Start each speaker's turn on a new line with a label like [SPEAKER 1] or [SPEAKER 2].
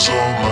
[SPEAKER 1] so much.